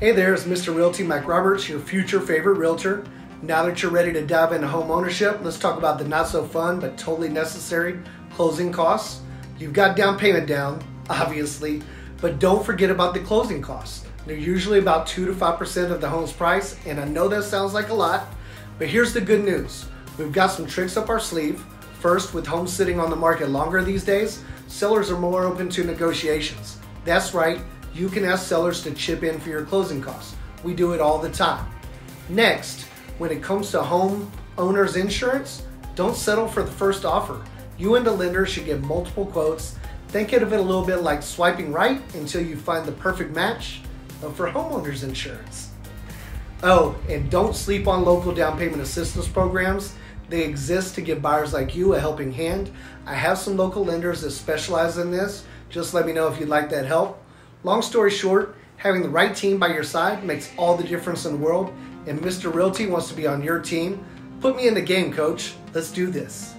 Hey there, it's Mr. Realty Mike Roberts, your future favorite realtor. Now that you're ready to dive into home ownership, let's talk about the not so fun but totally necessary closing costs. You've got down payment down, obviously, but don't forget about the closing costs. They're usually about 2 to 5% of the home's price, and I know that sounds like a lot, but here's the good news. We've got some tricks up our sleeve. First, with homes sitting on the market longer these days, sellers are more open to negotiations. That's right, you can ask sellers to chip in for your closing costs. We do it all the time. Next, when it comes to home owner's insurance, don't settle for the first offer. You and the lender should get multiple quotes. Think of it a little bit like swiping right until you find the perfect match for homeowners insurance. Oh, and don't sleep on local down payment assistance programs. They exist to give buyers like you a helping hand. I have some local lenders that specialize in this. Just let me know if you'd like that help. Long story short, having the right team by your side makes all the difference in the world, and Mr. Realty wants to be on your team. Put me in the game, coach. Let's do this.